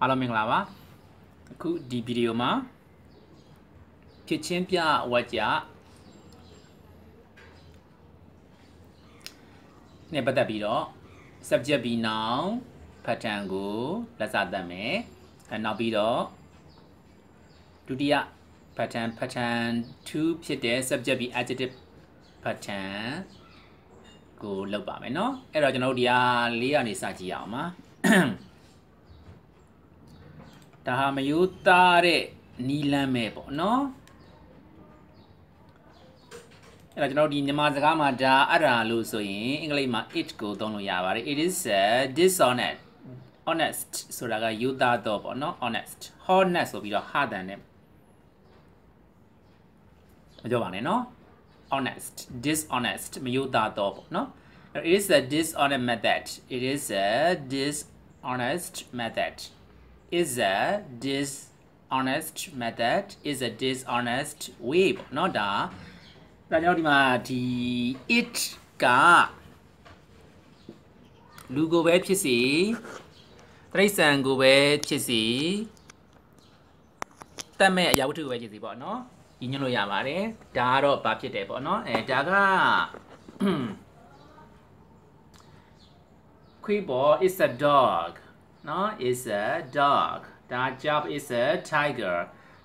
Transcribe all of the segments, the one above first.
အားလုံးမင်္ဂလာပါအခုဒီဗီဒီယိုမှာဖြစ်ချင်းပြဝါကြနဲ့ပတ်သက်ပြီးတော့ subject be noun pattern ကိုလက်စားတတ်မယ်အဲနောက်ပြီးတော့ဒုတိယ pattern pattern 2ဖြစ်တဲ့ subject be adjective pattern ကိုလောက်ပါမယ်เนาะအဲ့တော့ကျွန်တော်တို့ဒီအားလေးကနေစကြည့်အောင်ပါ ဒါဟာမယိုးသားတဲ့နီလန်းမဲ့ပေါ့နော်အဲ့တော့ကျွန်တော်ဒီမြန်မာစကားမှာဒါအရာလို့ဆိုရင်အင်္ဂလိပ်မှာ it ကိုသုံးလို့ရပါတယ် it is a dishonest honest ဆိုတာကယိုးသားတော့ပေါ့နော် honest honest ဆိုပြီးတော့ဟာတန်နဲ့မပြောပါနဲ့နော် honest dishonest မယိုးသားတော့ပေါ့နော် it is a dishonest method it is a dishonest method is a dishonest method is a dishonest way ပေါ့เนาะဒါဒါကြောင့်ဒီမှာဒီ it ကလူကိုပဲဖြစ်စီတရိษံကိုပဲဖြစ်စီတတ်မဲ့အရာဝတ္ထုကိုပဲဖြစ်စီပေါ့เนาะညီညွတ်လို့ရပါတယ်ဒါကတော့ဘာဖြစ်တယ်ပေါ့เนาะအဲဒါကခွေးပေါ် is a dog နော် is a dog ဒါ job is a tiger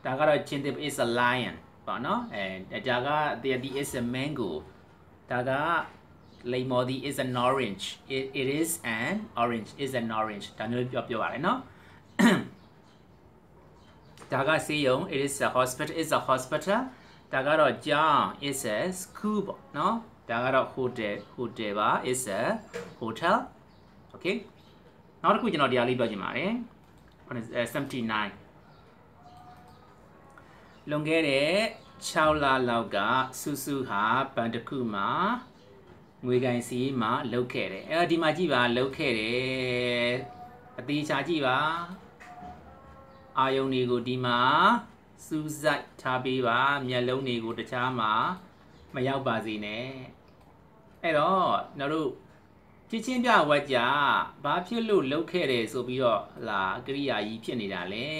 ဒါကတော့ chintip is a lion ပေါ့နော်အဲဒါက the is a mango ဒါက lemon is an orange it, it is an orange is an orange ဒါမျိုးပြောပြောပါတယ်နော်ဒါကဆေးရုံ it is a hospital is a hospital ဒါကတော့ကျောင်း is a school ပေါ့နော်ဒါကတော့ hotel hotel ပါ is a hotel okay နောက်တစ်ခုကျွန်တော်တရားလေးပြောချင်ပါတယ်79လွန်ခဲ့တဲ့6လလောက်ကစုစုဟာဘန်တခုမှာငွေကိုင်စီမှာလုတ်ခဲ့တယ်အဲဒီမှာကြည့်ပါလုတ်ခဲ့တယ်အသေးချာကြည့်ပါအာယုံတွေကိုဒီမှာစူးစိုက်ထားပေးပါမျက်လုံးတွေကိုတခြားမှာမရောက်ပါစေနဲ့အဲ့တော့တို့တို့ ချစ်ချင်းပြဝက်ကြဘာဖြစ်လို့လှုပ်ခဲ့တယ်ဆိုပြီးတော့လာကရိယာကြီးဖြစ်နေတာလေ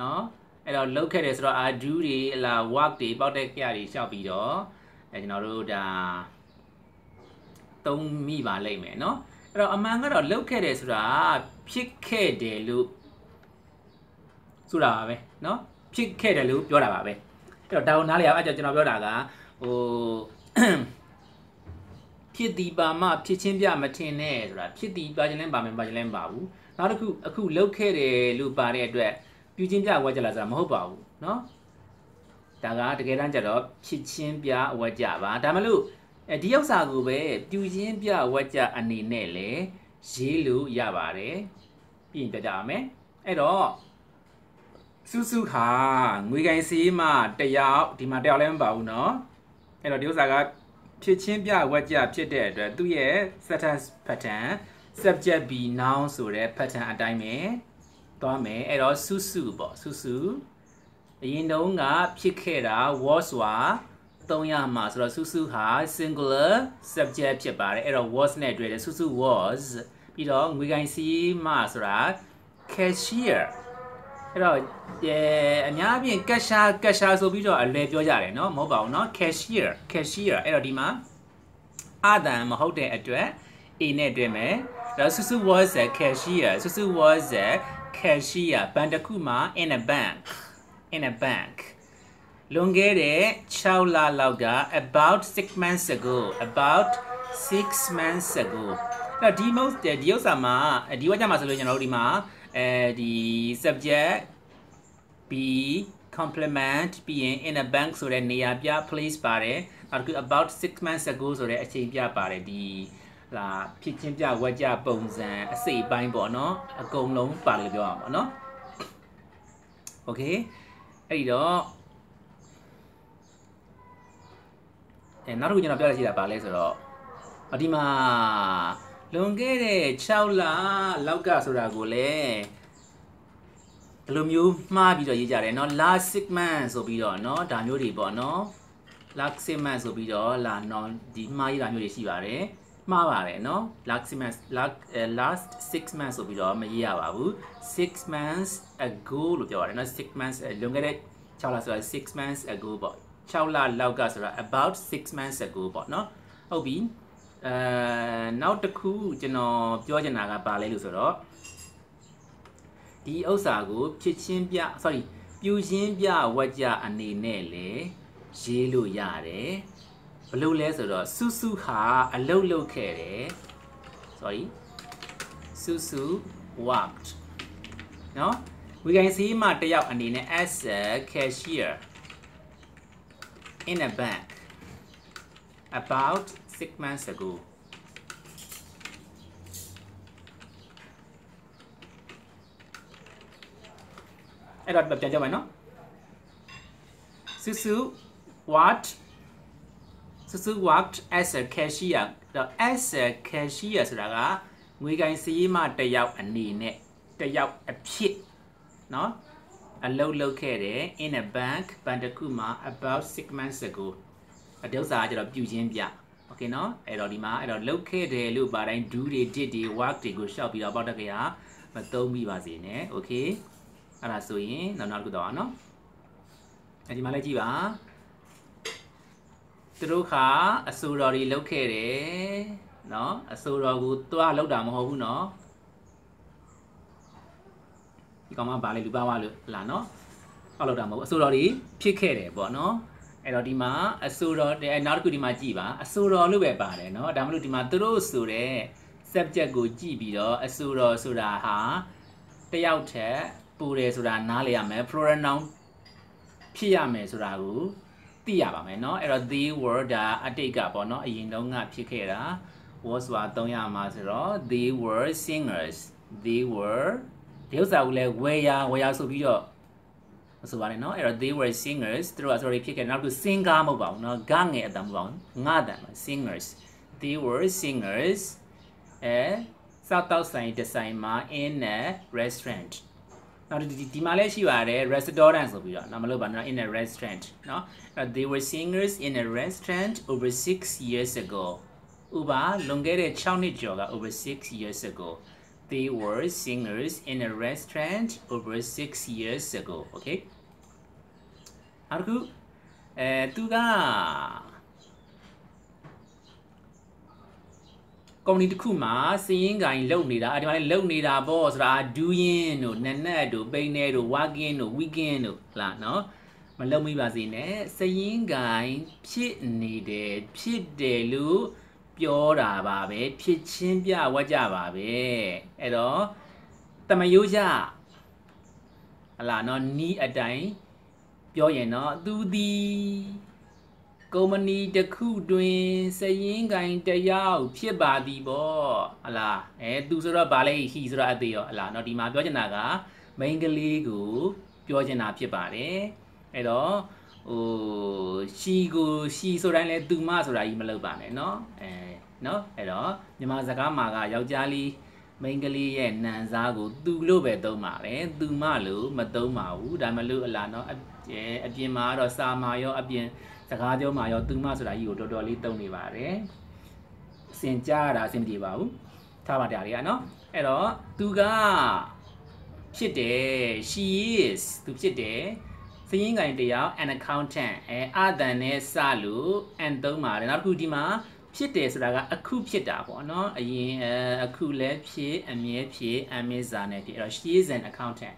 နော်အဲ့တော့လှုပ်ခဲ့တယ်ဆိုတော့ adu တွေလာ work တွေပေါက်တဲ့ကြတွေရှောက်ပြီးတော့အဲကျွန်တော်တို့ဒါသုံးမိပါလိမ့်မယ်နော်အဲ့တော့အမှန်ကတော့လှုပ်ခဲ့တယ်ဆိုတာဖြစ်ခဲ့တယ်လို့ဆိုတာပါပဲနော်ဖြစ်ခဲ့တယ်လို့ပြောတာပါပဲအဲ့တော့ဒါကိုနားလည်အောင်အဲ့ကျွန်တော်ပြောတာကဟို ဖြစ်သည်ပါမှဖြစ်ချင်းပြမထင်နဲ့ဆိုတာဖြစ်သည်ပါခြင်းလဲပါမယ်ပါခြင်းလဲမပါဘူးနောက်တစ်ခုအခုလှုပ်ခဲ့တယ်လို့ပါတဲ့အတွက်ပြုချင်းပြဝက်ကြလာဆိုတာမဟုတ်ပါဘူးเนาะဒါကတကယ်တမ်းကျတော့ဖြစ်ချင်းပြဝက်ကြပါဒါမှမလို့အဲဒီဥစ္စာကိုပဲပြုချင်းပြဝက်ကြအနေနဲ့လေရေးလို့ရပါတယ်ပြီးရင်ပြကြအောင်မယ်အဲ့တော့စုစုဟာငွေကိုင်စီးမှတယောက်ဒီမှာတယောက်လည်းမပါဘူးเนาะအဲ့တော့ဒီဥစ္စာက ဖြစ်ချင်းပြဝက်ကြဖြစ်တဲ့အတွက်သူ့ရဲ့ sentence pattern subject be noun ဆိုတဲ့ pattern အတိုင်းပဲသွားမယ်အဲ့တော့စုစုပေါ့စုစုအရင်တုန်းကဖြစ်ခဲ့တာ was ဝါသုံးရမှာဆိုတော့စုစုဟာ singular subject ဖြစ်ပါတယ်အဲ့တော့ was နဲ့တွေ့တယ်စုစု was ပြီးတော့ငွေကိုင်စီမှဆိုတာ cashier အဲ့တော့အဲအများအပြည့်ကက်ရှာကက်ရှာဆိုပြီးတော့အလဲပြောကြတယ်เนาะမဟုတ်ပါဘူးเนาะ cashier cashier အဲ့တော့ဒီမှာအတန်မဟုတ်တဲ့အတွက် A နဲ့တွေ့မယ်ဒါဆူဆူ was a cashier ဆူဆူ was a cashier ဘန်တခုမှာ in a bank in a bank လွန်ခဲ့တဲ့6လလောက်က about 6 months ago about 6 months ago အဲ့တော့ဒီ most ဒီဥစ္စာမှာဒီဝါကြမှာဆိုလို့ကျွန်တော်တို့ဒီမှာ အဲဒီ subject b complement ပြီးရင် in a bank ဆိုတဲ့နေရာပြ place ပါတယ်နောက်တစ်ခု about 6 months ago ဆိုတဲ့အချိန်ပြပါတယ်ဒီလာဖြစ်ချင်းပြဝက်ကြပုံစံအစိတ်ပိုင်းပေါ့နော်အကုန်လုံးပါလို့ပြောအောင်ပေါ့နော် okay အဲ့ဒီတော့အဲနောက်တစ်ခုကျွန်တော်ပြောရစီတာပါလဲဆိုတော့ဒီမှာ လွန်ခဲ့တဲ့6လလောက်ကဆိုတာကိုလည်းဘယ်လိုမျိုးမှားပြီးတော့ရေးကြတယ်เนาะ last six months ဆိုပြီးတော့เนาะဒါမျိုးတွေပေါ့เนาะ last six months ဆိုပြီးတော့လာ non ဒီမှားရေးတာမျိုးတွေရှိပါတယ် မှားပါတယ်เนาะ last month last 6 months ဆိုပြီးတော့မရေးရပါဘူး6 months ago လို့ပြောရတယ်เนาะ6 months လွန်ခဲ့တဲ့6လဆိုတာ6 months ago ပေါ့6လလောက်ကဆိုတာ about 6 months ago ပေါ့เนาะဟုတ်ပြီ အဲနောက်တစ်ခုကျွန်တော်ပြောချင်တာကဘာလဲလို့ဆိုတော့ဒီဥစ္စာကိုဖြစ်ချင်းပြ sorry ပြူရှင်းပြဝက်ကြအနေနဲ့လေရေးလို့ရတယ်ဘလို့လဲဆိုတော့စုစုဟာအလုတ်လုတ်ခဲ့တယ် sorry စုစု worked နော်ဝီကိုင်စီမှာတယောက်အနေနဲ့ as a cashier in a bank about 6 months ago အဲ့တော့ပြန်ကြပါမယ်နော် Susu what Susu worked as a cashier တော့ as a cashier ဆိုတာကငွေကိုင်စည်းမတယောက်အနေနဲ့တယောက်အဖြစ်เนาะအလုပ်လုပ်ခဲ့တယ် in a bank ဘဏ်တစ်ခုမှာ about 6 months ago အဒုစာကကျတော့ပြုချင်းပြ โอเคเนาะအဲ့တော့ဒီမှာအဲ့တော့လုပ်ခဲ့တယ်လို့ပါတိုင်း do တွေ did တွေ work တွေကိုရှောက်ပြီးတော့ပေါက်တက်ကြရမသုံးမိပါစေနဲ့โอเคအဲ့ဒါဆိုရင်နောက်နောက်တစ်ခုတော့အောင်เนาะအဲ့ဒီမှာလည်းကြည့်ပါသူတို့ကအစိုးရတွေလုပ်ခဲ့တယ်เนาะအစိုးရကိုတွားလောက်တာမဟုတ်ဘူးเนาะဒီကောင်မဘာလဲလူပါဝါလို့လာเนาะဟောက်လောက်တာမဟုတ်အစိုးရတွေဖြစ်ခဲ့တယ်ပေါ့เนาะ အဲ့တော့ဒီမှာအစိုးရတဲ့နောက်တစ်ခုဒီမှာကြည့်ပါအစိုးရလို့ပဲပါတယ်เนาะဒါမှမဟုတ်ဒီမှာသူတို့ဆိုတဲ့ subject ကိုကြည့်ပြီးတော့အစိုးရဆိုတာဟာတယောက်ထက်ပူတယ်ဆိုတာနားလည်ရမယ် plural noun ဖြစ်ရမယ်ဆိုတာကိုသိရပါမယ်เนาะအဲ့တော့ they were ဒါအတိတ်ကပေါ့เนาะအရင်တုန်းကဖြစ်ခဲ့တာ was ဆိုတာသုံးရမှာဆိုတော့ they were singers they were ဒီဥစ္စာကိုလည်း were were ဆိုပြီးတော့ ဆိုပါတယ်နော်အဲ့တော့ they were singers သူတို့က sorry ဖြစ်ခဲ့နောက်တစ်ခု singer မဟုတ်ပါဘူးနော်ဂငယ်အတန်မဟုတ်ပါဘူးငါတန် singers they were singers အဲစားတောက်ဆိုင်ဒီဇိုင်မှာ in a restaurant နောက်ဒီဒီမှာလည်းရှိပါတယ် restaurant ဆိုပြီးတော့နော်မလို့ပါနော် in a restaurant နော် they were singers in a restaurant over 6 years ago ဥပါလွန်ခဲ့တဲ့6နှစ်ကျော်က over 6 years ago they were singers in a restaurant over 6 years ago okay နောက်တစ်ခုအဲသူကကုမ္ပဏီတစ်ခုမှာစည်ရင်းကိုင်လုပ်နေတာအဲဒီမှာလည်းလုပ်နေတာပေါ့ဆိုတာ doing တို့နနက်တို့ပိန်နေတို့ working တို့ weekend တို့လားနော်မလုပ်မိပါစေနဲ့စည်ရင်းကိုင်ဖြစ်နေတယ်ဖြစ်တယ်လို့ပြောတာပါပဲဖြစ်ချင်းပြဝတ်ကြပါပဲအဲ့တော့တမယိုးကြဟလာနော်နီးအတိုင်း ပြောရင်တော့သူသည်ကုမ္ပဏီတစ်ခုတွင်စရင်ကင်တယောက်ဖြစ်ပါသည်ပေါ့ဟလားအဲသူဆိုတော့ဗာလဲဟီဆိုတော့အသေးရောဟလားเนาะဒီမှာပြောချင်တာကမိန်းကလေးကိုပြောချင်တာဖြစ်ပါတယ်အဲ့တော့ဟိုရှီကိုရှီဆိုတိုင်းလဲသူမဆိုတာကြီးမလုပ်ပါနဲ့เนาะအဲเนาะအဲ့တော့မြန်မာစကားမှာကယောက်ျားလေးမိန်းကလေးရဲ့နန်စားကိုသူလို့ပဲသုံးပါတယ်သူမလို့မသုံးပါဘူးဒါမှလို့အလားเนาะ အပြင်မှာတော့စာမာရောအပြင်စကားပြောမှာရောသူမဆိုတာကြီးကိုတော်တော်လေးတုံနေပါတယ်စင်ကြားတာအဆင်မပြေပါဘူးထားပါတရားတွေကနော်အဲ့တော့သူကဖြစ်တယ် she is သူဖြစ်တယ်စရင်းကိုင်တရား an accountant အဲအတန်နဲ့စလို့ and သုံးပါတယ်နောက်တစ်ခုဒီမှာဖြစ်တယ်ဆိုတာကအခုဖြစ်တာပေါ့နော်အရင်အခုလည်းဖြစ်အမြဲဖြစ်အမြဲစားနေဖြစ်အဲ့တော့ she is an accountant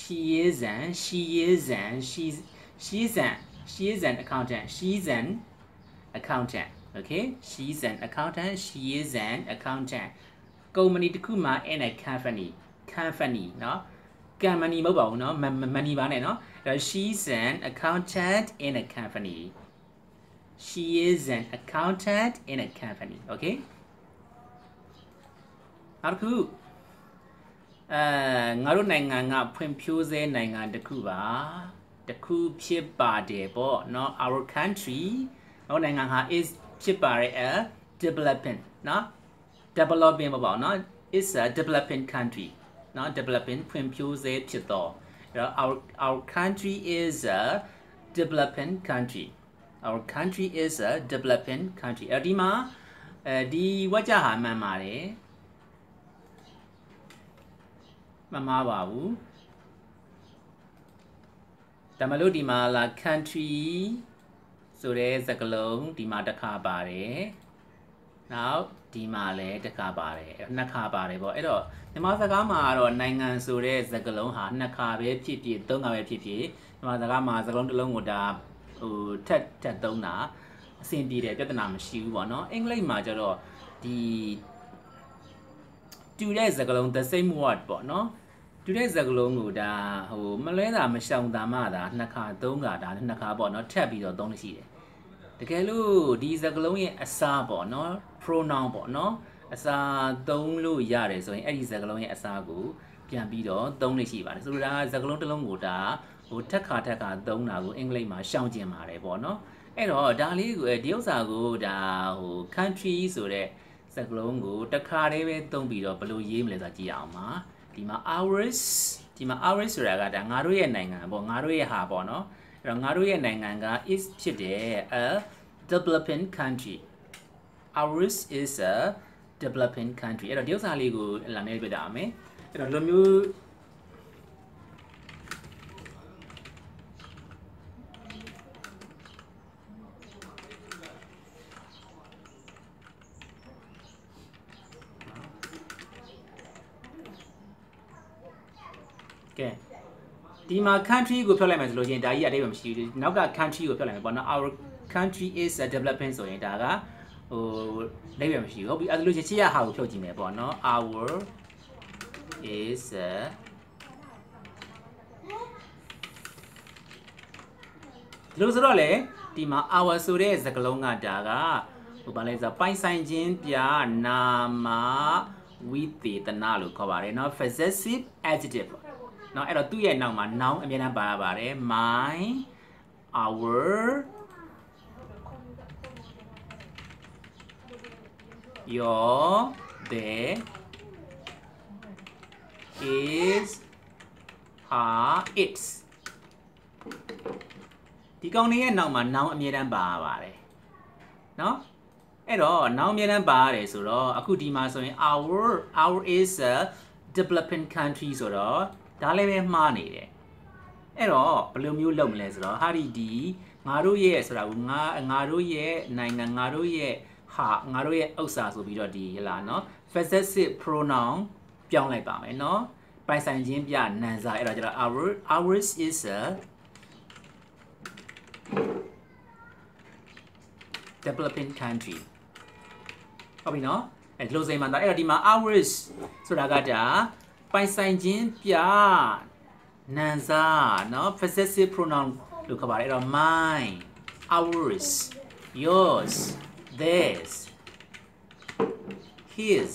she is an she is an she's she's an she is an accountant she's an accountant okay she's an accountant she is an accountant ကုမ္ပဏီတစ်ခုမှာ in a company company เนาะ company မဟုတ်ပါဘူးเนาะ money ပါနဲ့เนาะ she's an accountant in a company she is an accountant in a company okay နောက်တစ်ခု အဲငါတို့နိုင်ငံကဖွံ့ဖြိုးဆဲနိုင်ငံတစ်ခုပါတခုဖြစ်ပါတယ်ပေါ့เนาะ our country ငါတို့နိုင်ငံဟာ is ဖြစ်ပါတယ် a developing เนาะ developing ပေါ့ပေါ့เนาะ is a developing country เนาะ developing ဖွံ့ဖြိုးဆဲဖြစ်တော့အဲ့တော့ our our country is a developing country our country is a developing country အဲ့ဒီမှာ အဲဒီဝါကြဟာမှန်ပါတယ် မမှားပါဘူးဒါမှလို့ဒီမှာလာ country ဆိုတဲ့စကားလုံးဒီမှာတစ်ခါပါတယ်နောက်ဒီမှာလည်းတစ်ခါပါတယ်နှစ်ခါပါတယ်ပေါ့အဲ့တော့မြန်မာစကားမှာကတော့နိုင်ငံဆိုတဲ့စကားလုံးဟာနှစ်ခါပဲဖြစ်ဖြစ်သုံးခါပဲဖြစ်ဖြစ်မြန်မာစကားမှာစကားလုံးတစ်လုံးကိုဒါဟိုထက်ထက်သုံးတာအဆင်ပြေတယ်ပြဿနာမရှိဘူးပေါ့နော်အင်္ဂလိပ်မှာကျတော့ဒီ တူတဲ့စကားလုံး the same word ပေါ့နော်တူတဲ့စကားလုံးကိုဒါဟိုမလဲတာမရှောင်တာမှဒါနှစ်ခါသုံးခါဒါနှစ်ခါပေါ့နော်ထပ်ပြီးတော့သုံးလို့ရှိတယ်တကယ်လို့ဒီစကားလုံးရဲ့အစားပေါ့နော် pronoun ပေါ့နော်အစားသုံးလို့ရတယ်ဆိုရင်အဲ့ဒီစကားလုံးရဲ့အစားကိုပြန်ပြီးတော့သုံးလို့ရှိပါတယ်ဆိုလိုတာကစကားလုံးတစ်လုံးကိုဒါဟိုထက်ခါထက်ခါသုံးတာကိုအင်္ဂလိပ်မှာရှောင်ကျင်ပါတယ်ပေါ့နော်အဲ့တော့ဒါလေးကိုဒီဥစ္စာကိုဒါဟို country ဆိုတဲ့ စကားလုံးကိုတစ်ခါတည်းပဲသုံးပြီးတော့ဘယ်လိုရေးမလဲဆိုတာကြည့်အောင်ပါဒီမှာ ours ဒီမှာ ours ဆိုတာကဒါငါတို့ရဲ့နိုင်ငံပေါ့ငါတို့ရဲ့ဟာပေါ့နော်အဲ့တော့ငါတို့ရဲ့နိုင်ငံက is ဖြစ်တယ် a developing country ours is a developing country အဲ့တော့ဒီဥစ္စာလေးကိုလာနေပြတာမယ်အဲ့တော့လိုမျိုး ကဲဒီမှာ country ကိုဖြုတ်လိုက်မယ်ဆိုလို့ရှိရင်ဒါကြီးအတိတ်ပဲမရှိဘူးနောက်က country ကိုဖြုတ်လိုက်မယ်ပေါ့နော် our country is a developing ဆိုရင်ဒါကဟိုလက်ပဲမရှိဘူးဟုတ်ပြီအဲ့ဒါလို့ရှိရင်ချစ်ရဟာကိုဖြုတ်ကြည့်မယ်ပေါ့နော် our is a ဒီလိုဆိုတော့လေဒီမှာ our ဆိုတဲ့စကားလုံးကဒါကဟိုဘာလဲဆိုပိုင်ဆိုင်ခြင်းပြနာမဝိသေသနာလို့ခေါ်ပါတယ်เนาะ possessive adjective ပေါ့ เนาะအဲ့တော့သူ့ရဲ့နောက်မှာ noun အမြဲတမ်းပါရပါတယ် my our your there is her its ဒီကောင်လေးရဲ့နောက်မှာ noun အမြဲတမ်းပါရပါတယ်เนาะအဲ့တော့ noun အမြဲတမ်းပါရတယ်ဆိုတော့အခုဒီမှာဆိုရင် our our is a developing country ဆိုတော့ ဒါလည်းပဲမှားနေတယ်အဲ့တော့ဘယ်လိုမျိုးလုပ်မလဲဆိုတော့ဟာဒီဒီငါတို့ရဲ့ဆိုတာကငါငါတို့ရဲ့နိုင်ငံငါတို့ရဲ့ဟာငါတို့ရဲ့ဥစ္စာဆိုပြီးတော့ဒီဟလာနော် possessive pronoun ပြောင်းလိုက်ပါမယ်နော်ပိုင်ဆိုင်ခြင်းပြနာမ်စာအဲ့တော့ကျတော့ our ours is a developing country ဟုတ်ပြီနော်အဲ့လိုစိန်မှန်တော့အဲ့တော့ဒီမှာ ours ဆိုတာကဒါ ပိုင်ဆိုင်ခြင်းပြနာမ်စာနော် possessive pronoun လို့ခေါ်ပါတယ်အဲ့တော့ mine ours yours theirs his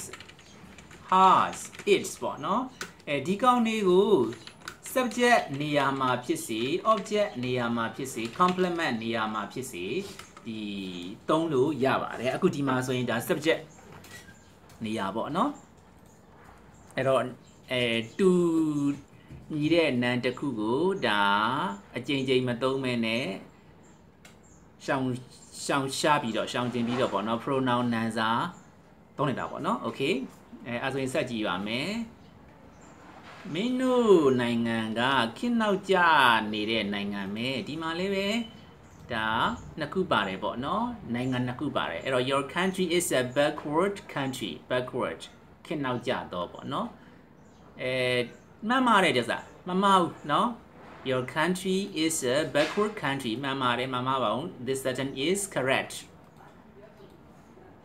hers its ပေါ့နော်အဲဒီကောင်းလေးကို subject နေရာမှာဖြစ်စေ object နေရာမှာဖြစ်စေ complement နေရာမှာဖြစ်စေဒီသုံးလို့ရပါတယ်အခုဒီမှာဆိုရင်ဒါ subject နေရာပေါ့နော်အဲ့တော့ အဲတူညီတဲ့နံတစ်ခုကိုဒါအကြိမ်ကြိမ်မသုံးမဲနဲ့ရှောင်ရှောင်ရှားပြီးတော့ရှောင်ကျင်ပြီးတော့ပေါ့နော် pronoun နံစာသုံးနေတာပေါ့နော် okay အဲအဲဆိုရင်ဆက်ကြည့်ပါမယ်မင်းတို့နိုင်ငံကခေတ်နောက်ကျနေတဲ့နိုင်ငံပဲဒီမှာလေးပဲဒါနှစ်ခုပါတယ်ပေါ့နော်နိုင်ငံနှစ်ခုပါတယ်အဲ့တော့ your country is a backward country backward ခေတ်နောက်ကျတော့ပေါ့နော် အဲမှန်ပါတယ်ကြစားမမဟုတ်နော် your country is a backward country မှန်ပါတယ်မမပါဘူး this sentence is correct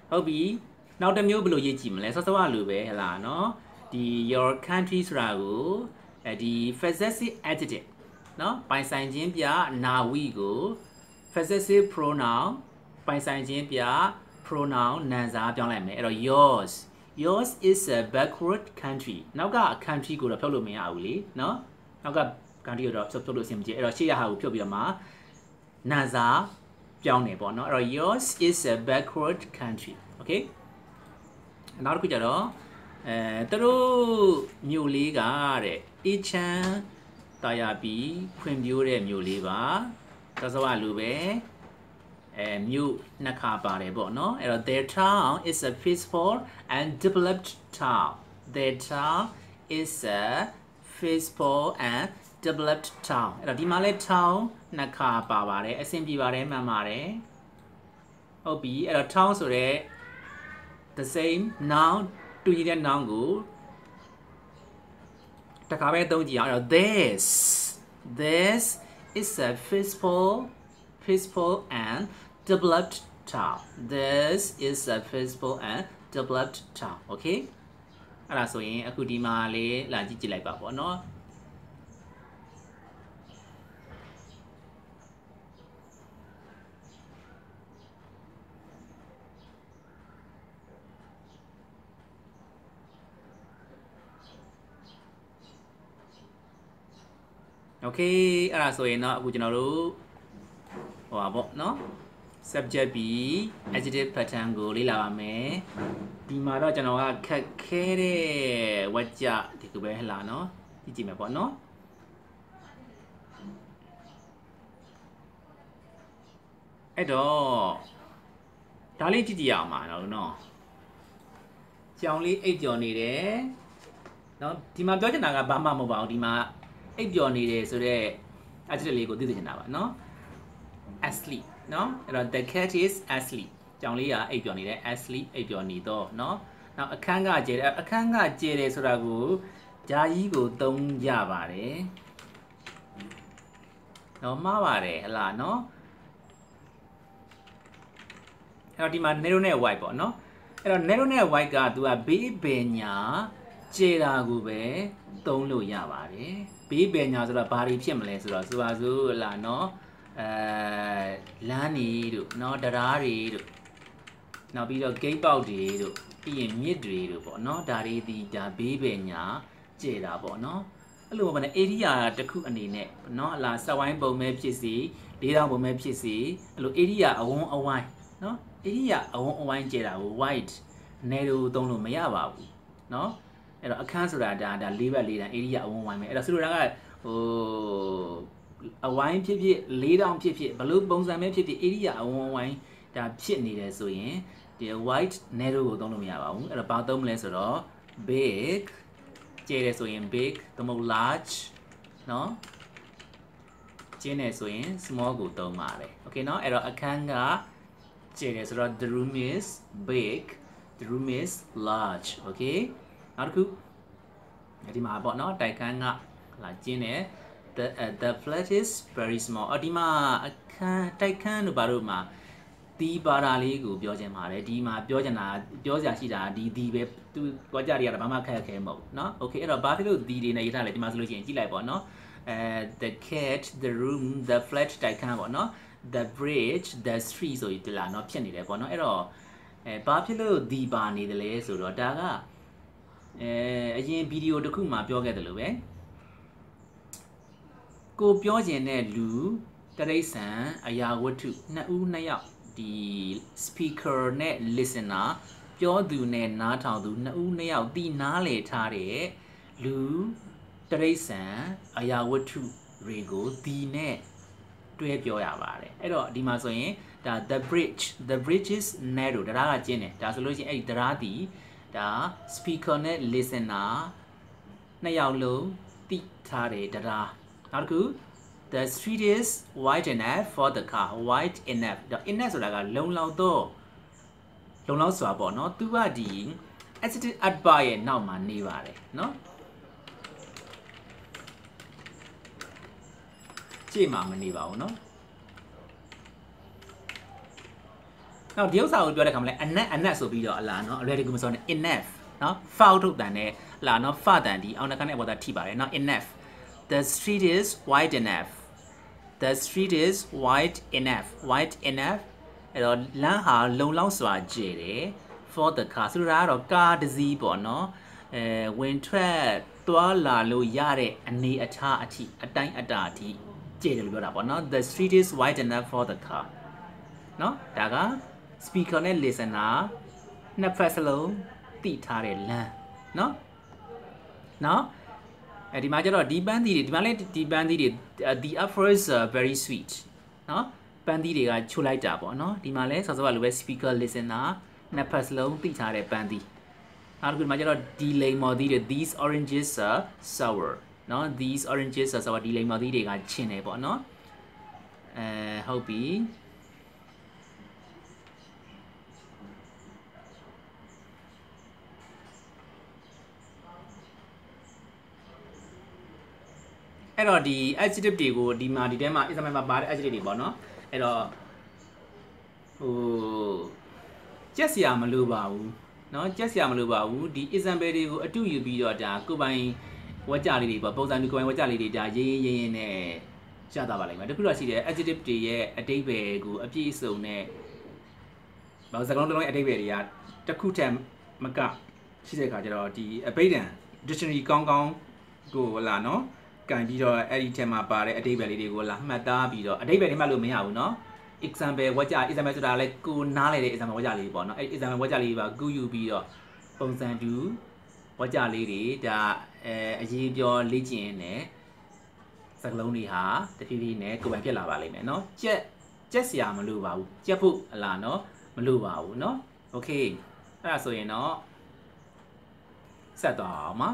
ဟုတ်ပြီနောက်တစ်မျိုးဘယ်လိုရေးကြည့်မလဲဆော့ဆော့လိုပဲဟလာနော်ဒီ your country ဆိုတာကိုအဲဒီ possessive adjective နော်ပိုင်ဆိုင်ခြင်းပြနာဝီကို possessive pronoun ပိုင်ဆိုင်ခြင်းပြ pronoun နာမ်စာပြောင်းလိုက်မယ်အဲ့တော့ yours yours is a backward country နောက်က country ကိုတော့ဖြုတ်လို့မရဘူးလေနော်နောက်က country ကိုတော့ဖြုတ်ဖြုတ်လို့အဆင်မပြေအဲ့တော့ရှေ့ရဟာကိုဖြုတ်ပြီးတော့မှနာမ်စာပြောင်းနေပေါ့နော်အဲ့တော့ yours is a backward country okay နောက်တစ်ခုကြတော့အဲသူတို့မြို့လေးကတဲ့အေချမ်းတာယာပြီးဖွံ့ဖြိုးတဲ့မြို့လေးပါသစဝလူပဲ အဲမြို့နှစ်ခါပါတယ်ပေါ့နော်အဲ့တော့ their town is a peaceful and developed town their town is a peaceful and developed town အဲ့တော့ဒီမှာလဲ town နှစ်ခါပါပါတယ်အဆင်ပြေပါတယ်မှန်ပါတယ်ဟုတ်ပြီအဲ့တော့ town ဆိုတော့ the same noun တူညီတဲ့ noun ကိုတခါပဲသုံးကြည့်အောင်အဲ့တော့ this this is a peaceful peaceful and developed town this is a peaceful and developed town okay အဲ့ဒါဆိုရင်အခုဒီမှာလေးလာကြည့်ကြည့်လိုက်ပါပေါ့နော် okay အဲ့ဒါဆိုရင်တော့အခုကျွန်တော်တို့ဟိုပါပေါ့နော် subject ပြီး adjective pattern ကိုလေ့လာပါမယ်ဒီမှာတော့ကျွန်တော်ကခက်ခဲတဲ့ဝါကျဒီလိုပဲဟလာနော်ကြည့်ကြည့်မယ်ပေါ့နော်အဲ့တော့ဒါလေးကြည့်ကြည့်အောင်ပါနော်နော်ကြောင်လေးအိပ်ပျော်နေတယ်နော်ဒီမှာပြောချင်တာကဘာမှမဟုတ်ပါဘူးဒီမှာအိပ်ပျော်နေတယ်ဆိုတော့ adjective လေးကိုသိသိချင်တာပါနော် asleep နော်အဲ့တော့ the cat is asleep ကြောင်လေးကအိပ်ပျော်နေတယ် asleep အိပ်ပျော်နေတော့နော်နောက်အခန်းကကျဲတယ်အခန်းကကျဲတယ်ဆိုတာကိုဂျာကြီးကိုသုံးကြပါတယ်နော်မှားပါတယ်ဟလားနော်အဲ့တော့ဒီမှာ narrow နဲ့ wide ပေါ့နော်အဲ့တော့ narrow နဲ့ wide ကသူကဘေးပင်ညာကျဲတာကိုပဲသုံးလို့ရပါတယ်ဘေးပင်ညာဆိုတာဘာတွေဖြစ်မလဲဆိုတော့ဆိုပါစို့ဟလားနော် အဲလမ်းတွေတို့နော်တရားတွေတို့နောက်ပြီးတော့ဂိတ်ပေါက်တွေတို့ပြီးရင်မြစ်တွေတို့ပေါ့နော်ဒါတွေဒီဒါဘေးပင်ညာကျဲတာပေါ့နော်အဲ့လိုပေါ့နော် area တစ်ခုအနေနဲ့နော်အလားစက်ဝိုင်းပုံပဲဖြစ်စီဒေးတောင်ပုံပဲဖြစ်စီအဲ့လို area အဝန်းအဝိုင်းနော် area အဝန်းအဝိုင်းကျဲတာကို wide နယ်လိုသုံးလို့မရပါဘူးနော်အဲ့တော့အခန်းဆိုတာဒါဒါ၄ဘက်၄တန်း area အဝန်းဝိုင်းပဲအဲ့တော့ဆိုလိုတာကဟို အဝိုင်းဖြစ်ဖြစ်၄တောင်ဖြစ်ဖြစ်ဘလို့ပုံစံပဲဖြစ်ဖြစ် area အဝန်းဝိုင်းဒါဖြစ်နေတယ်ဆိုရင်ဒီ white narrow ကိုသုံးလို့မရပါဘူးအဲ့တော့ဘာသုံးမလဲဆိုတော့ big ကျဲတယ်ဆိုရင် big သို့မဟုတ် large เนาะကျင်းတယ်ဆိုရင် small ကိုသုံးပါတယ် okay เนาะအဲ့တော့အခန်းကကျဲတယ်ဆိုတော့ the room is big the room is large okay နောက်တစ်ခုဒီမှာပေါ့နော်တိုက်ခန်းကလာကျင်းတယ် the uh, the flat is very small အဒီမှာအခန်းတိုက်ခန်းတို့ဘာလို့မှာဒီပါတာလေးကိုပြောချင်ပါတယ်ဒီမှာပြောချင်တာပြောစရာရှိတာဒီဒီပဲသူကြွားကြတွေကတော့ဘာမှခက်ခဲမဟုတ်เนาะ okay အဲ့တော့ဘာဖြစ်လို့ဒီတွေနဲ့ရေးထားလဲဒီမှာဆိုလို့ရှိရင်ကြည့်လိုက်ပေါ့เนาะအဲ the cat the room the flat တိုက်ခန်းပေါ့เนาะ the bridge the street ဆိုပြီးဒီလာเนาะဖြစ်နေတယ်ပေါ့เนาะအဲ့တော့အဲဘာဖြစ်လို့ဒီပါနေတယ်လဲဆိုတော့ဒါကအဲအရင်ဗီဒီယိုတစ်ခုမှာပြောခဲ့တယ်လို့ပဲ ကိုပြောခြင်းတဲ့လူတရိษံအရာဝတ္ထုနှစ်ဦးနှစ်ယောက်ဒီ speaker နဲ့ listener ပြောသူနဲ့နားထောင်သူနှစ်ဦးနှစ်ယောက်တီနားလေထားတဲ့လူတရိษံအရာဝတ္ထုတွေကိုဒီနဲ့တွဲပြောရပါတယ်အဲ့တော့ဒီမှာဆိုရင်ဒါ the bridge the bridge is narrow တရားကကျင်းတယ်ဒါဆိုလို့ရှိရင်အဲ့ဒီတရားဒီဒါ speaker နဲ့ listener နှစ်ယောက်လုံးတိထားတယ်တရား နောက်တစ်ခု the street is wide enough for the car wide enough ဒါ enough ဆိုတာကလုံလောက်တော့လုံလောက်စွာပေါ့နော်သူကဒီ adjective adverb ရဲ့နောက်မှာနေပါတယ်နော်ကြည့်မှာမနေပါဘူးနော်နောက်ဒီဥစ္စာကိုပြောတဲ့ခါမှာလဲအနက်အနက်ဆိုပြီးတော့အလားနော်အလွယ်တကူမစောနဲ့ enough နော် foul ထုတ်တန်နဲ့လာနော် fa တန်ဒီအောင်နခနဲ့ပေါ်တာထိပါတယ်နော် enough the street is wide enough the street is wide enough wide enough အဲ့တော့လမ်းဟာလုံလောက်စွာကျယ်တယ် for the car ဆိုတာကတော့ကားတစ်စီးပေါ့နော်အဲဝင်ထွက်သွားလာလို့ရတဲ့အနေအထားအထိအတိုင်းအတာအထိကျယ်တယ်လို့ပြောတာပေါ့နော် the street is wide enough for the car နော်ဒါက speaker နဲ့ listener နှစ်ဖက်စလုံးသိထားတဲ့လမ်းနော်နော် အဲဒီမှာကျတော့ဒီပန်းသီးတွေဒီမှာလည်းဒီပန်းသီးတွေ the offer is uh, very sweet နော်ပန်းသီးတွေကချိုလိုက်တာပေါ့နော်ဒီမှာလဲဆောစောကလိုပဲ speaker listener နှစ်ဖက်စလုံးသိထားတဲ့ပန်းသီးနောက်တစ်ခုဒီမှာကျတော့ဒီလိမ်မော်သီးတွေ these oranges are sour နော် these oranges are sour ဒီလိမ်မော်သီးတွေကချင်းတယ်ပေါ့နော်အဲဟုတ်ပြီ အဲ့တော့ဒီ adjective တွေကိုဒီမှာဒီထဲမှာ example မှာပါတဲ့ adjective တွေပေါ့နော်အဲ့တော့ဟိုကြက်စရာမလိုပါဘူးเนาะကြက်စရာမလိုပါဘူးဒီ example တွေကိုအတူယူပြီးတော့ဒါကိုပိုင်ဝကြလေးတွေပေါ့ပုံစံတူကိုပိုင်ဝကြလေးတွေဒါရင်းရင်းရင်းနဲ့ရှားတာပါလိမ့်မယ်တခုတော့ရှိတယ် adjective တွေရဲ့အတိတ်ပဲကိုအပြည့်အစုံနဲ့ဘာစကားလုံးတစ်လုံးရဲ့အတိတ်ပဲတွေကတခုထက်မကရှိတဲ့ခါကျတော့ဒီအပိဒံ dictionary ကောင်းကောင်းကိုလာနော် ကန်ပြီးတော့အဲ့ဒီထဲမှာပါတဲ့အတိတ်ပဲလေးတွေကိုလာမှတ်သားပြီးတော့အတိတ်ပဲတွေမှတ်လို့မရဘူးเนาะ example ဝါကြ example ဆိုတာလည်းကိုနားလေတဲ့ example ဝါကြလေးပေါ့နော်အဲ့ example ဝါကြလေးပါကူးယူပြီးတော့ပုံစံတူဝါကြလေးတွေဒါအဲအရေးပြောလေ့ကျင့်နေစကလုံးတွေဟာတဖြည်းဖြည်းနဲ့ကိုယ်ပိုင်ဖြစ်လာပါလိမ့်မယ်နော်ကြက်ကြက်စရာမလိုပါဘူးကြက်ဖို့အလားနော်မလိုပါဘူးနော်โอเคအဲ့ဒါဆိုရင်တော့ဆက်သွားအောင်ပါ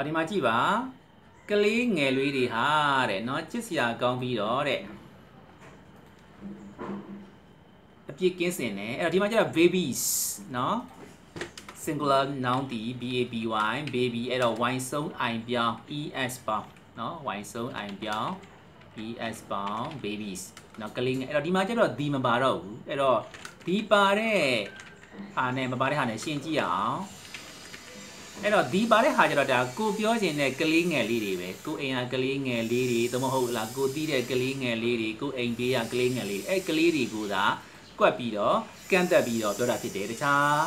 အော်ဒီမှာကြည့်ပါကလေးငယ်လေးတွေဟာတဲ့เนาะချစ်စရာကောင်းပြီးတော့တဲ့အပြစ်ကင်းစင်တယ်အဲ့တော့ဒီမှာကျတော့ babies เนาะ singular noun တီ b a b y baby အဲ့တော့ y ဆုံး i ပြောင်း es ပေါင်းเนาะ y ဆုံး i ပြောင်း es ပေါင်း babies เนาะကလေးငယ်အဲ့တော့ဒီမှာကျတော့ the မပါတော့ဘူးအဲ့တော့ဒီပါတဲ့ဟာနဲ့မပါတဲ့ဟာနဲ့ရှင်းကြည့်အောင် အဲ့တော့ဒီပါတဲ့ဟာကြတော့ဒါကိုပြောချင်တဲ့ကလေးငယ်လေးတွေပဲကိုအိမ်ဟာကလေးငယ်လေးတွေသမဟုတ်လားကိုတီးတဲ့ကလေးငယ်လေးတွေကိုအိမ်ဘေးကကလေးငယ်လေးအဲ့ကလေးတွေကိုသာကွက်ပြီးတော့ကန့်တက်ပြီးတော့ပြောတာဖြစ်တယ်တခြား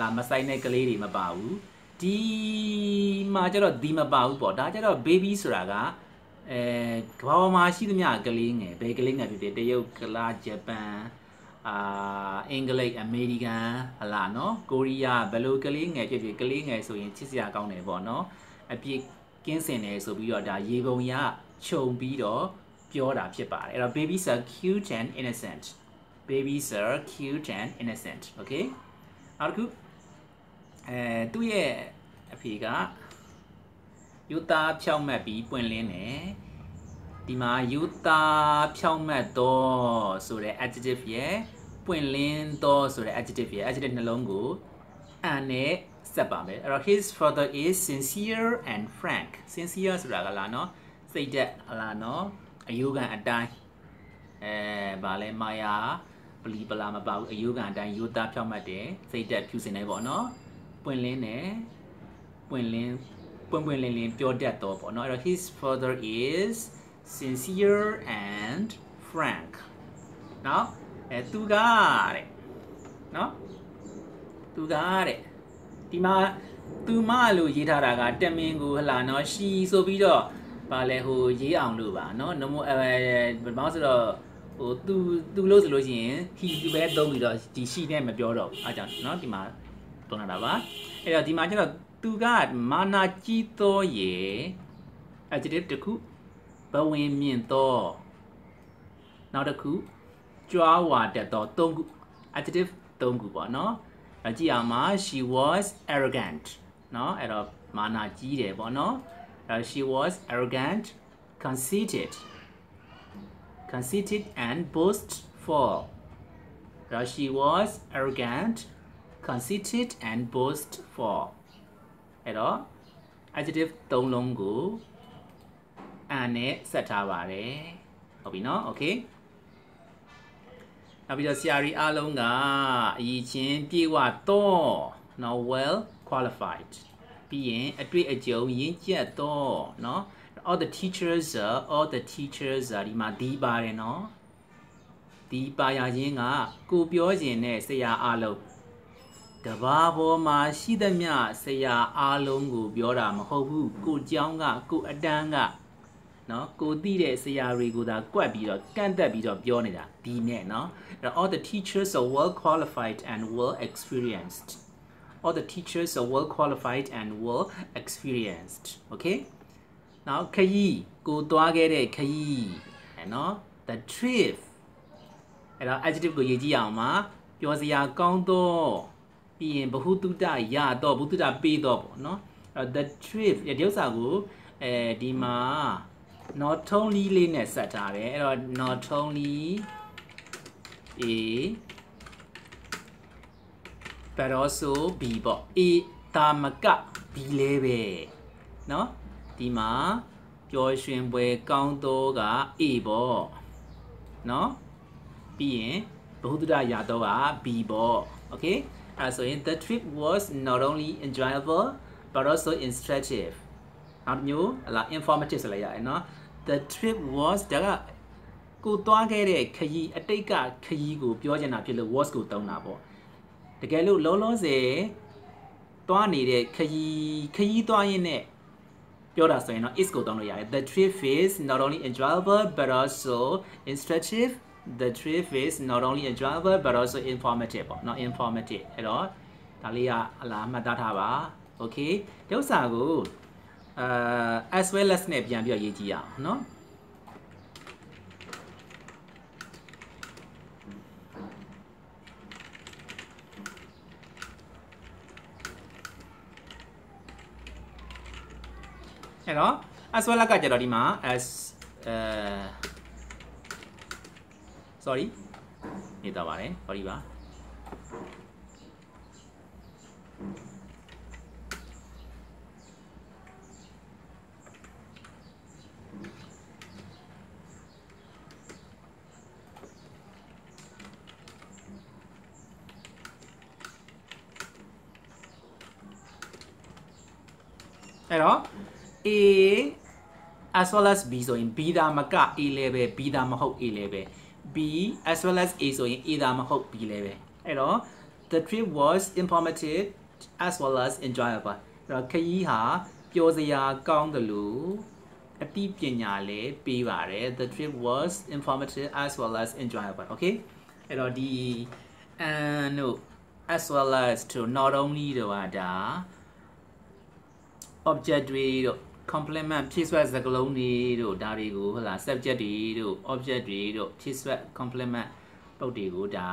လာမဆိုင်တဲ့ကလေးတွေမပါဘူးဒီမှာကျတော့ဒီမပါဘူးပေါ့ဒါကျတော့ baby ဆိုတာကအဲကဘာပေါ်မှာရှိသမျှကလေးငယ်ဘယ်ကလေးငယ်ဖြစ်ဖြစ်တရုတ်ကလာဂျပန် အာအင်္ဂလိပ်အမေရိကန်ဟလာနော်ကိုရီးယားဘယ်လိုကလေးငယ်ဖြစ်ဖြစ်ကလေးငယ်ဆိုရင်ချစ်စရာကောင်းတယ်ပေါ့နော်အပြစ်ကင်းစင်တယ်ဆိုပြီးတော့ဒါရေပုံရခြုံပြီးတော့ပြောတာဖြစ်ပါတယ်အဲ့တော့ babies are cute and innocent babies are cute and innocent okay နောက်တစ်ခုအဲသူ့ရဲ့အဖေကယူသားဖြောက်မှတ်ပြီးပွင့်လင်းတယ် ဒီမှာယူသားဖြောက်မှတ်တော့ဆိုတဲ့ adjective ရဲ့ပွင့်လင်းတော့ဆိုတဲ့ adjective ရဲ့ adjective နှလုံးကိုအန်နဲ့ဆက်ပါမယ်အဲ့တော့ his father is sincere and frank sincere ဆိုတာကလာနော်စိတ်သက်ဟလာနော်အယူခံအတိုင်းအဲဗာလဲမာယာပလီပလာမပါဘူးအယူခံအတိုင်းယူသားဖြောက်မှတ်တယ်စိတ်သက်ဖြူစင်နေပေါ့နော်ပွင့်လင်းတယ်ပွင့်လင်းပွင့်ပွင့်လင်းလင်းပြောတတ်တော့ပေါ့နော်အဲ့တော့ his father is sincere and frank နော်အဲသူကတဲ့နော်သူကတဲ့ဒီမှာသူမလို့ရေးထားတာကတမင်ကိုဟလာနော်ရှီဆိုပြီးတော့ဗာလဲဟိုရေးအောင်လို့ပါနော်နမိုအဲဘာလို့ဆိုတော့ဟိုသူသူလို့ဆိုလို့ရှိရင် he သူပဲသုံးပြီးတော့ဒီရှီနဲ့မပြောတော့ဘူးအားကြောင့်နော်ဒီမှာသုံးတာပါအဲ့တော့ဒီမှာကျတော့သူကမာနာကြီးသောရေ adjective တစ်ခု ပဝင်မြင့်သောနောက်တစ်ခုကြွားဝါတက်သော၃ခု adjective ၃ခုပေါ့နော်အကြည့်အောင်မှာ she was arrogant နော်အဲ့တော့မာနာကြီးတယ်ပေါ့နော်အဲ့ she was arrogant conceited conceited and boastful အဲ့ she was arrogant conceited and boastful အဲ့တော့ adjective ၃လုံးကို အန်နဲ့ဆက်ထားပါတယ်ဟုတ်ပြီเนาะ okay နောက်ပြီးတော့ဆရာကြီးအားလုံးကအရည်ချင်းပြေဝတော့ now well qualified ပြီးရင်အတွေ့အကြုံရင့်ကျက်တော့เนาะ all the teachers are all the teachers are ဒီမှာဒီပါတယ်เนาะဒီပါရခြင်းကကိုပြောခြင်းနဲ့ဆရာအားလုံးတဘာပေါ်မှာရှိသမျှဆရာအားလုံးကိုပြောတာမဟုတ်ဘူးကိုเจ้าကကိုအတန်းက နော်ကိုသိတဲ့ဆရာတွေကိုသာကွက်ပြီးတော့ကန့်တက်ပြီးတော့ပြောနေတာဒီနဲ့နော်အဲ့တော့ all the teachers are well qualified and well experienced all the teachers are well qualified and well experienced okay နောက်ခရီးကိုသွားခဲ့တဲ့ခရီးအဲနော် the trip အဲ့တော့ adjective ကိုရေးကြည့်အောင်ပါပြောစရာကောင်းတော့ပြီးရင်ဘ ഹു တုတရတော့ဘ ഹു တုတပေးတော့ပေါ့နော်အဲ့တော့ the trip ဒီဥစ္စာကိုအဲဒီမှာ not only လေးနဲ့ဆက်ထားတယ်အဲ့တော့ not only a but also b ပေါ့ a တာမက b လဲပဲเนาะဒီမှာပျော်ရွှင်ပွဲကောင်းတော့က a ပေါ့เนาะပြီးရင်ဘ ഹു တုဒရတော့က b ပေါ့ okay အဲဆိုရင် the trip was not only enjoyable but also instructive နောက်တစ်မျိုးဟလာ informative ဆိုလိုက်ရတယ်เนาะ the trip was ဒါကကိုသွားခဲ့တဲ့ခရီးအတိတ်ကခရီးကိုပြောချင်တာဖြစ်လို့ was ကိုသုံးတာပေါ့တကယ်လို့လုံးလုံးစေသွားနေတဲ့ခရီးခရီးသွားရင်းနဲ့ပြောတာဆိုရင်တော့ is ကိုသုံးလို့ရတယ် the trip is not only enjoyable but also instructive the trip is not only enjoyable but also informative ပေါ့เนาะ informative အဲ့တော့ဒါလေးကအလားမှတ်သားထားပါ okay ဒီဥစ္စာကို အာ as well as နဲ့ပြန်ပြီးရေးကြည့်ရအောင်เนาะအဲ့တော့ as well as ကကြတော့ဒီမှာ as အဲ sorry နေတော့ပါတယ် sorry ပါ အဲ့တော့ A as well as B ဆိုရင် B ဒါမက A level B ဒါမဟုတ် A level B as well as A ဆိုရင် A ဒါမဟုတ် B level အဲ့တော့ the trip was informative as well as enjoyable အဲ့တော့ခရီးဟာပျော်စရာကောင်းတယ်လို့အတိပညာလည်းပေးပါတယ် the trip was informative as well as enjoyable okay အဲ့တော့ဒီ and no as well as to not only တော့ဒါ object တွေတို့ complement ဖြည့်ဆွက်စကားလုံးတွေတို့ဒါတွေကိုဟုတ်လား subject တွေတို့ object တွေတို့ဖြည့်ဆွက် complement ပုတ်တွေကိုဒါ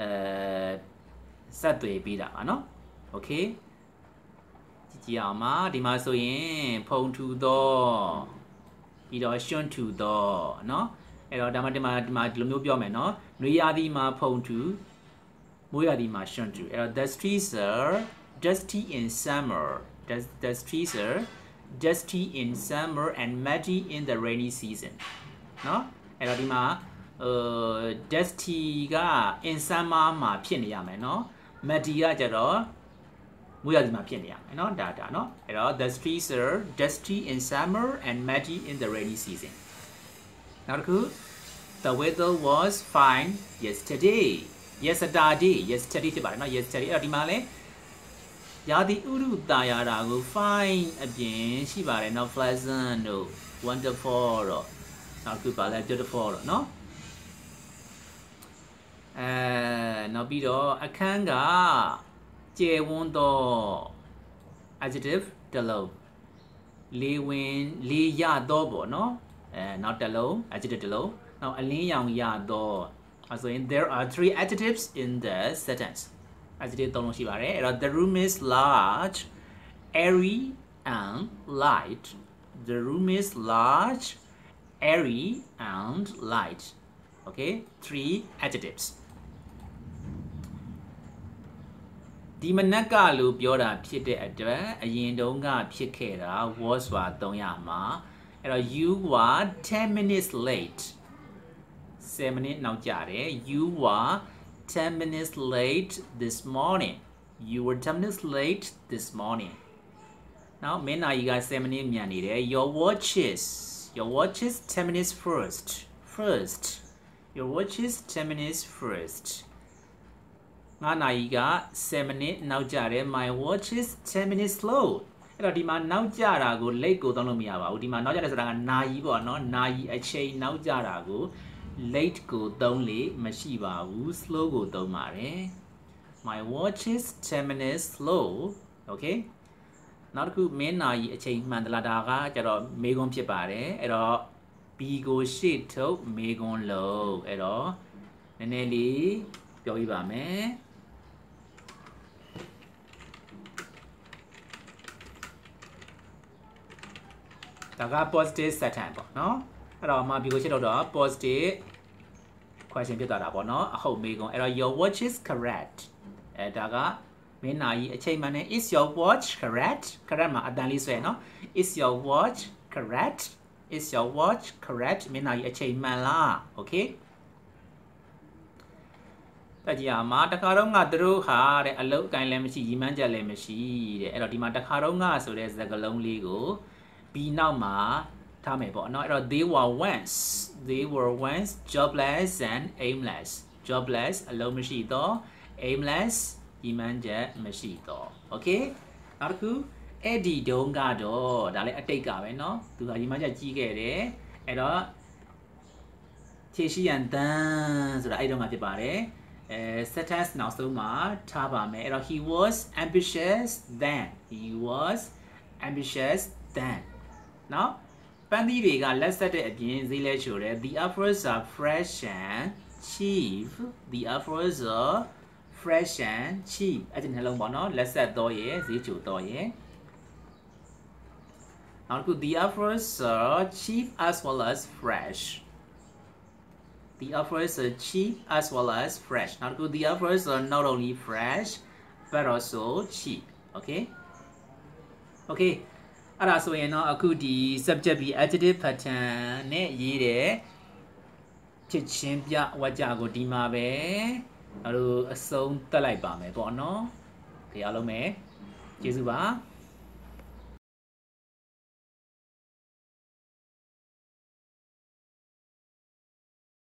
အဲဆက်သွယ်ပြီးတာပါเนาะ okay ကြည့်ကြည့်အောင်ပါဒီမှာဆိုရင်ဖုံထူတော့ပြီးတော့ရှွန့်ထူတော့เนาะအဲ့တော့ဒါမှဒီမှာဒီမှာဒီလိုမျိုးပြောမယ်เนาะနွေရာသီမှာဖုံထူမိုးရာသီမှာရှွန့်ထူအဲ့တော့ the streets are dusty in summer the, the streets are dusty in summer and muddy in the rainy season เนาะအဲ့တော့ဒီမှာဟို dusty က in summer မှာဖြစ်နေရမယ်เนาะ muddy ကကြတော့မိုးရာသီမှာဖြစ်နေရမယ်เนาะဒါဒါเนาะအဲ့တော့ the streets are dusty in summer and muddy in the rainy season နောက်တစ်ခု the weather was fine yesterday yesterday yesterday ဖြစ်ပါတယ်เนาะ yesterday အဲ့တော့ဒီမှာလဲ ရာသီဥတုတာယာတာကို fine အပြင်ရှိပါတယ်နော် pleasant တို့ wonderful တော့နောက်ခုပါလဲ beautiful တော့နော်အဲနောက်ပြီးတော့အခန်းကကျယ်ဝန်းသော adjective တလုံးလေးဝင်လေးရတော့ပေါ့နော်အဲနောက်တလုံး adjective တလုံးနောက်အလင်းရောင်ရတော့အဲဆိုရင် there are three adjectives in the sentence adjective သုံးလုံးရှိပါတယ်အဲ့တော့ the room is large airy and light the room is large airy and light okay three adjectives ဒီမနက်ကလို့ပြောတာဖြစ်တဲ့အတွက်အရင်တုန်းကဖြစ်ခဲ့တာ was ဆိုတာသုံးရမှာအဲ့တော့ you were 10 minutes late 7 minutes နောက်ကြတယ် you were 10 minutes late this morning you were 10 minutes late this morning now မင်းနာကြီးက7 minutes မြန်နေတယ် your watch is your watch is 10 minutes first first your watch is 10 minutes first ငါနာရီက7 minute နောက်ကျတယ် my watch is 10 minutes slow အဲ့တော့ဒီမှာနောက်ကျတာကို late ကိုသုံးလို့မရပါဘူးဒီမှာနောက်ကျတယ်ဆိုတာကနာရီပေါ့နော်နာရီအချိန်နောက်ကျတာကို late ကိုသုံးလေမရှိပါဘူး slow ကိုသုံးပါတယ် my watch is 10 minutes slow okay နောက်တစ်ခုမင်းနာရီအချိန်မှန်သလားဒါကကျတော့မေကွန်းဖြစ်ပါတယ်အဲ့တော့ B ကိုရှေ့ထုတ်မေကွန်းလုံးအဲ့တော့နည်းနည်းလေးပြောပြပါမယ် ဒါက positive sentence ပေါ့နော် အဲ့တော့အမ B ကိုရှေ့ထုတ်တော့ positive question ဖြစ်သွားတာပေါ့နော်အဟုတ်မေကွန်းအဲ့တော့ your watch is correct အဲဒါကမင်းနာရီအချိန်မှန်နဲ့ is your watch correct correct မှာအတန်လေးဆွဲနော် is your watch correct is your watch correct မင်းနာရီအချိန်မှန်လား okay တကြီးအမတခါတော့ငါတို့ဟာတဲ့အလုတ်အကိုင်းလည်းမရှိရီမန်းချက်လည်းမရှိတဲ့အဲ့တော့ဒီမှာတခါတော့ငါဆိုတဲ့စကားလုံးလေးကိုပြီးနောက်မှာ ထားမယ်ပေါ့နော်အဲ့တော့ they were once they were once jobless and aimless jobless အလုံးမရှိတော့ aimless ရီမန်းချက်မရှိတော့ okay နောက်တစ်ခုအဲ့ဒီတုန်းကတော့ဒါလည်းအတိတ်ကပဲเนาะသူကရီမန်းချက်ကြီးခဲ့တယ်အဲ့တော့ခြေရှိရန်တန်းဆိုတာအဲ့တုန်းကဖြစ်ပါတယ်အဲ sentence နောက်ဆုံးမှာထားပါမယ်အဲ့တော့ he was ambitious then he was ambitious then เนาะ ပန်းသီးတွေကလက်ဆက်တဲ့အပြင်ဈေးလဲချိုတယ် the efforts are fresh and cheap the efforts are fresh and cheap အဲ့ဒီနှလုံးပေါ့နော်လက်ဆက်တော့ရဲ့ဈေးချိုတော့ရဲ့နောက်တစ်ခု the efforts are cheap as well as fresh the efforts are cheap as well as fresh နောက်တစ်ခု the efforts are not only fresh but also cheap okay okay အဲ့ဒါဆိုရင်တော့အခုဒီ subject ပြီး adjective pattern နဲ့ရေးတဲ့ချစ်ချင်းပြဝကြကိုဒီမှာပဲအဲ့လိုအဆုံးတက်လိုက်ပါမယ်ပေါ့နော်ဒီအားလုံးပဲကျေးဇူးပါ